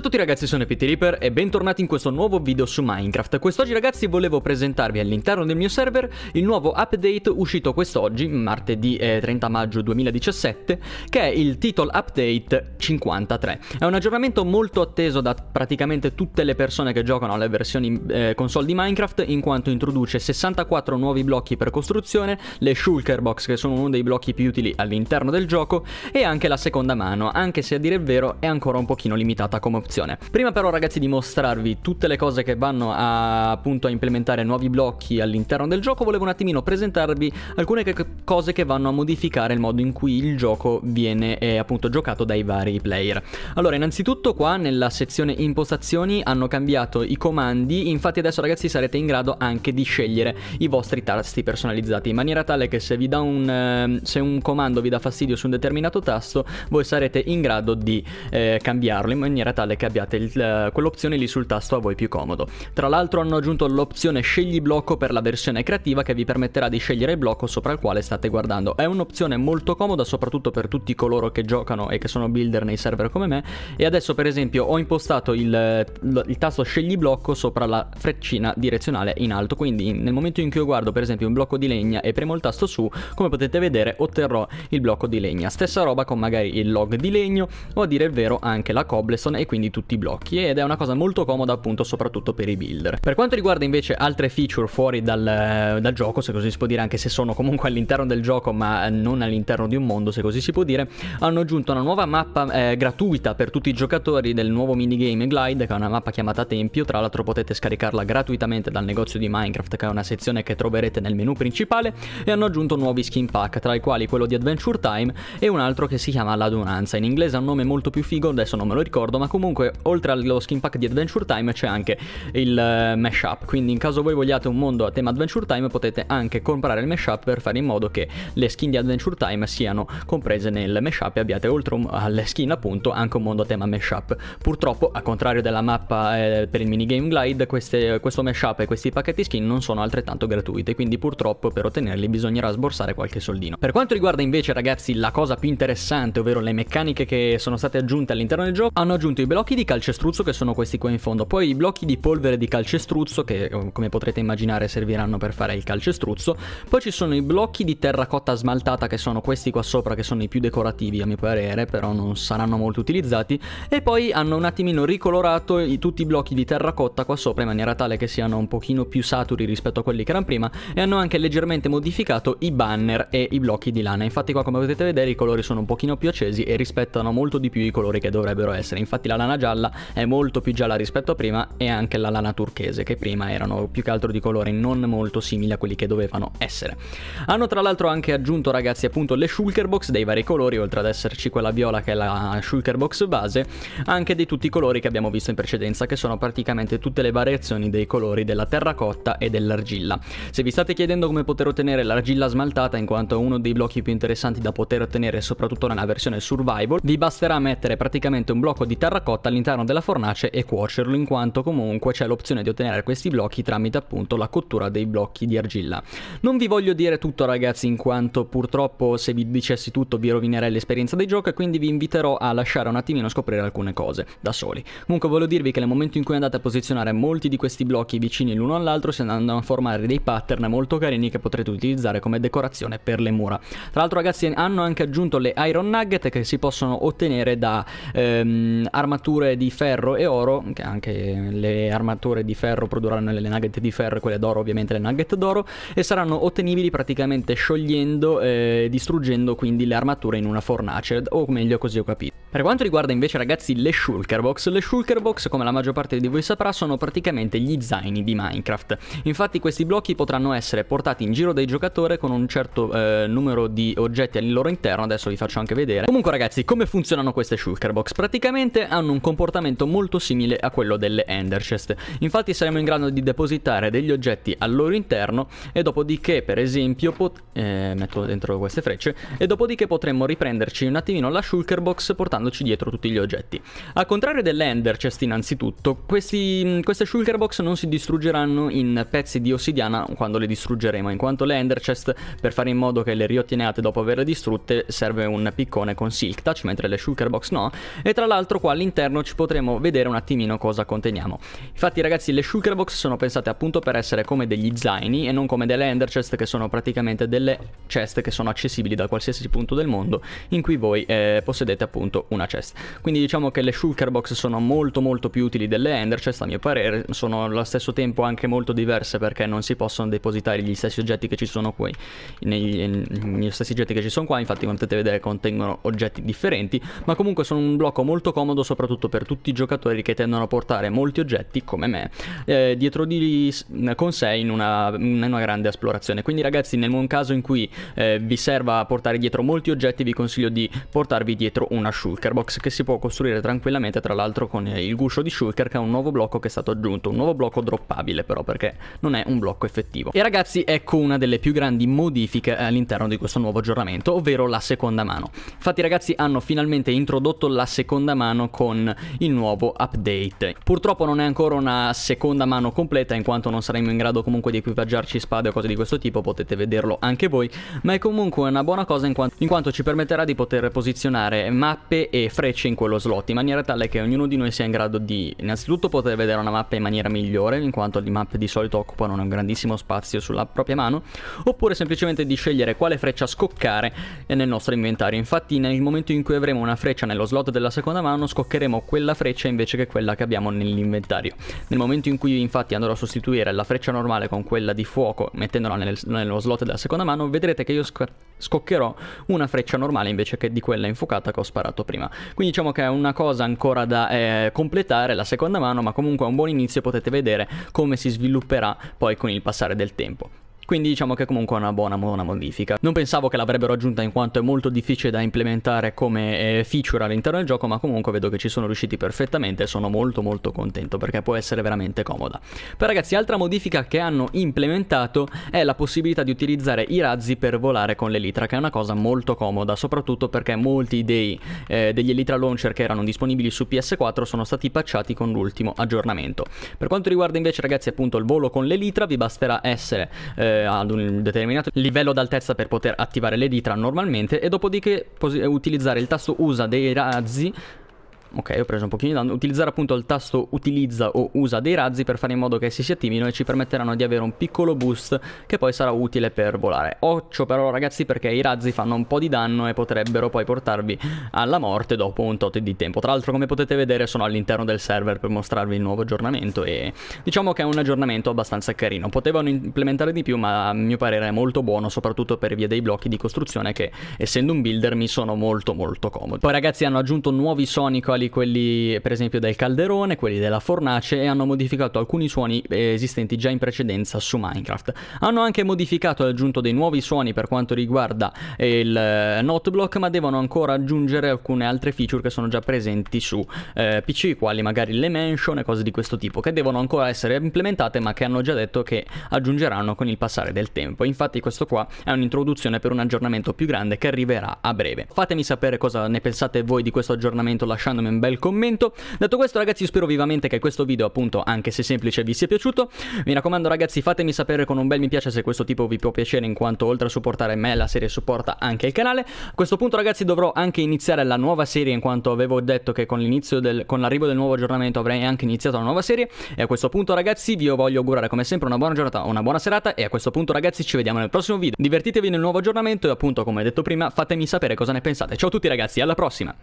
Ciao a tutti ragazzi, sono PT Reaper e bentornati in questo nuovo video su Minecraft. Quest'oggi ragazzi volevo presentarvi all'interno del mio server il nuovo update uscito quest'oggi, martedì eh, 30 maggio 2017, che è il Title Update 53. È un aggiornamento molto atteso da praticamente tutte le persone che giocano alle versioni eh, console di Minecraft, in quanto introduce 64 nuovi blocchi per costruzione, le Shulker Box che sono uno dei blocchi più utili all'interno del gioco, e anche la seconda mano, anche se a dire il vero è ancora un pochino limitata come opzione. Prima però ragazzi di mostrarvi tutte le cose che vanno a, appunto a implementare nuovi blocchi all'interno del gioco, volevo un attimino presentarvi alcune che, cose che vanno a modificare il modo in cui il gioco viene eh, appunto giocato dai vari player. Allora innanzitutto qua nella sezione impostazioni hanno cambiato i comandi, infatti adesso ragazzi sarete in grado anche di scegliere i vostri tasti personalizzati in maniera tale che se vi dà un, eh, se un comando vi dà fastidio su un determinato tasto voi sarete in grado di eh, cambiarlo in maniera tale che abbiate il, uh, quell'opzione lì sul tasto a voi più comodo. Tra l'altro hanno aggiunto l'opzione scegli blocco per la versione creativa che vi permetterà di scegliere il blocco sopra il quale state guardando. È un'opzione molto comoda soprattutto per tutti coloro che giocano e che sono builder nei server come me e adesso per esempio ho impostato il, il tasto scegli blocco sopra la freccina direzionale in alto quindi nel momento in cui io guardo per esempio un blocco di legna e premo il tasto su come potete vedere otterrò il blocco di legna. Stessa roba con magari il log di legno o a dire il vero anche la cobblestone e quindi tutti i blocchi ed è una cosa molto comoda appunto soprattutto per i builder. Per quanto riguarda invece altre feature fuori dal, dal gioco, se così si può dire, anche se sono comunque all'interno del gioco ma non all'interno di un mondo, se così si può dire, hanno aggiunto una nuova mappa eh, gratuita per tutti i giocatori del nuovo minigame Glide, che è una mappa chiamata Tempio, tra l'altro potete scaricarla gratuitamente dal negozio di Minecraft, che è una sezione che troverete nel menu principale, e hanno aggiunto nuovi skin pack, tra i quali quello di Adventure Time e un altro che si chiama L'Adunanza. In inglese ha un nome molto più figo, adesso non me lo ricordo, ma comunque oltre allo skin pack di Adventure Time c'è anche il uh, mashup, quindi in caso voi vogliate un mondo a tema Adventure Time potete anche comprare il mashup per fare in modo che le skin di Adventure Time siano comprese nel mashup e abbiate oltre alle skin appunto anche un mondo a tema mashup. Purtroppo, a contrario della mappa eh, per il minigame glide, queste, questo mashup e questi pacchetti skin non sono altrettanto gratuiti, quindi purtroppo per ottenerli bisognerà sborsare qualche soldino. Per quanto riguarda invece ragazzi la cosa più interessante, ovvero le meccaniche che sono state aggiunte all'interno del gioco, hanno aggiunto i blocchi di calcestruzzo che sono questi qua in fondo, poi i blocchi di polvere di calcestruzzo che eh, come potrete immaginare serviranno per fare il calcestruzzo, poi ci sono i blocchi di terracotta smaltata che sono questi qua sopra che sono i più decorativi a mio parere, però non saranno molto utilizzati, e poi hanno un attimino ricolorato i, tutti i blocchi di terracotta qua sopra in maniera tale che siano un pochino più saturi rispetto a quelli che erano prima e hanno anche leggermente modificato i banner e i blocchi di lana, infatti qua come potete vedere i colori sono un pochino più accesi e rispettano molto di più i colori che dovrebbero essere, infatti la lana gialla è molto più gialla rispetto a prima e anche la lana turchese che prima erano più che altro di colori non molto simili a quelli che dovevano essere. Hanno tra l'altro anche aggiunto ragazzi appunto le shulker box dei vari colori oltre ad esserci quella viola che è la shulker box base anche di tutti i colori che abbiamo visto in precedenza che sono praticamente tutte le variazioni dei colori della terracotta e dell'argilla. Se vi state chiedendo come poter ottenere l'argilla smaltata in quanto è uno dei blocchi più interessanti da poter ottenere soprattutto nella versione survival vi basterà mettere praticamente un blocco di terracotta all'interno della fornace e cuocerlo in quanto comunque c'è l'opzione di ottenere questi blocchi tramite appunto la cottura dei blocchi di argilla. Non vi voglio dire tutto ragazzi in quanto purtroppo se vi dicessi tutto vi rovinerei l'esperienza del gioco e quindi vi inviterò a lasciare un attimino scoprire alcune cose da soli. Comunque voglio dirvi che nel momento in cui andate a posizionare molti di questi blocchi vicini l'uno all'altro si andranno a formare dei pattern molto carini che potrete utilizzare come decorazione per le mura. Tra l'altro ragazzi hanno anche aggiunto le Iron Nugget che si possono ottenere da ehm, armature di ferro e oro, che anche le armature di ferro produrranno le nugget di ferro e quelle d'oro ovviamente le nugget d'oro, e saranno ottenibili praticamente sciogliendo e eh, distruggendo quindi le armature in una fornace, o meglio così ho capito. Per quanto riguarda invece ragazzi le shulker box, le shulker box come la maggior parte di voi saprà sono praticamente gli zaini di Minecraft. Infatti questi blocchi potranno essere portati in giro dai giocatori con un certo eh, numero di oggetti al loro interno, adesso vi faccio anche vedere. Comunque ragazzi, come funzionano queste shulker box? Praticamente hanno un comportamento molto simile a quello delle ender chest. Infatti saremo in grado di depositare degli oggetti al loro interno e dopodiché per esempio eh, metto dentro queste frecce e dopodiché potremmo riprenderci un attimino la shulker box portando portandoci dietro tutti gli oggetti. Al contrario dell'Ender Chest innanzitutto, questi, queste Shulker Box non si distruggeranno in pezzi di ossidiana quando le distruggeremo, in quanto le Ender Chest per fare in modo che le riotteniate dopo averle distrutte serve un piccone con Silk Touch, mentre le Shulker Box no, e tra l'altro qua all'interno all'interno ci potremo vedere un attimino cosa conteniamo. Infatti ragazzi le shulker box sono pensate appunto per essere come degli zaini e non come delle ender chest che sono praticamente delle chest che sono accessibili da qualsiasi punto del mondo in cui voi eh, possedete appunto una chest. Quindi diciamo che le shulker box sono molto molto più utili delle ender chest a mio parere, sono allo stesso tempo anche molto diverse perché non si possono depositare gli stessi oggetti che ci sono qui, negli, negli stessi oggetti che ci sono qua, infatti come potete vedere contengono oggetti differenti, ma comunque sono un blocco molto comodo soprattutto per tutti i giocatori che tendono a portare molti oggetti, come me, eh, dietro di con sé in una, in una, grande esplorazione. Quindi ragazzi nel caso in cui eh, vi serva portare dietro molti oggetti vi consiglio di portarvi dietro una shulker box che si può costruire tranquillamente tra l'altro con il guscio di shulker che è un nuovo blocco che è stato aggiunto, un nuovo blocco droppabile però perché non è un blocco effettivo. E ragazzi ecco una delle più grandi modifiche all'interno di questo nuovo aggiornamento, ovvero la seconda mano. Infatti ragazzi hanno finalmente introdotto la seconda mano con il nuovo update. Purtroppo non è ancora una seconda mano completa in quanto non saremo in grado comunque di equipaggiarci spade o cose di questo tipo, potete vederlo anche voi, ma è comunque una buona cosa in quanto, in quanto ci permetterà di poter posizionare mappe e frecce in quello slot in maniera tale che ognuno di noi sia in grado di innanzitutto poter vedere una mappa in maniera migliore in quanto le mappe di solito occupano un grandissimo spazio sulla propria mano oppure semplicemente di scegliere quale freccia scoccare nel nostro inventario infatti nel momento in cui avremo una freccia nello slot della seconda mano scoccheremo quella freccia invece che quella che abbiamo nell'inventario. Nel momento in cui infatti andrò a sostituire la freccia normale con quella di fuoco mettendola nel, nello slot della seconda mano vedrete che io scoccherò una freccia normale invece che di quella infuocata che ho sparato prima. Quindi diciamo che è una cosa ancora da eh, completare la seconda mano ma comunque è un buon inizio potete vedere come si svilupperà poi con il passare del tempo quindi diciamo che comunque è una buona, buona modifica. Non pensavo che l'avrebbero aggiunta in quanto è molto difficile da implementare come eh, feature all'interno del gioco, ma comunque vedo che ci sono riusciti perfettamente e sono molto molto contento perché può essere veramente comoda. Poi ragazzi, altra modifica che hanno implementato è la possibilità di utilizzare i razzi per volare con l'Elytra, che è una cosa molto comoda, soprattutto perché molti dei, eh, degli Elytra Launcher che erano disponibili su PS4 sono stati patchati con l'ultimo aggiornamento. Per quanto riguarda invece ragazzi appunto il volo con l'Elytra, vi basterà essere... Eh, ad un determinato livello d'altezza per poter attivare le dita normalmente e dopodiché utilizzare il tasto usa dei razzi Ok, ho preso un pochino di danno. Utilizzare appunto il tasto utilizza o usa dei razzi per fare in modo che essi si attivino e ci permetteranno di avere un piccolo boost che poi sarà utile per volare. Occhio però ragazzi perché i razzi fanno un po' di danno e potrebbero poi portarvi alla morte dopo un tot di tempo. Tra l'altro come potete vedere sono all'interno del server per mostrarvi il nuovo aggiornamento e diciamo che è un aggiornamento abbastanza carino. Potevano implementare di più ma a mio parere è molto buono soprattutto per via dei blocchi di costruzione che essendo un builder mi sono molto molto comodi. Poi ragazzi hanno aggiunto nuovi sonico quali quelli per esempio del calderone, quelli della fornace e hanno modificato alcuni suoni esistenti già in precedenza su Minecraft. Hanno anche modificato e aggiunto dei nuovi suoni per quanto riguarda il eh, noteblock, ma devono ancora aggiungere alcune altre feature che sono già presenti su eh, PC, quali magari le mention e cose di questo tipo, che devono ancora essere implementate, ma che hanno già detto che aggiungeranno con il passare del tempo. Infatti questo qua è un'introduzione per un aggiornamento più grande che arriverà a breve. Fatemi sapere cosa ne pensate voi di questo aggiornamento lasciandomi un bel commento. Detto questo ragazzi spero vivamente che questo video appunto anche se semplice vi sia piaciuto. Mi raccomando ragazzi fatemi sapere con un bel mi piace se questo tipo vi può piacere in quanto oltre a supportare me la serie supporta anche il canale. A questo punto ragazzi dovrò anche iniziare la nuova serie in quanto avevo detto che con l'inizio del con l'arrivo del nuovo aggiornamento avrei anche iniziato la nuova serie e a questo punto ragazzi vi voglio augurare come sempre una buona giornata, una buona serata e a questo punto ragazzi ci vediamo nel prossimo video. Divertitevi nel nuovo aggiornamento e appunto come detto prima fatemi sapere cosa ne pensate. Ciao a tutti ragazzi, alla prossima!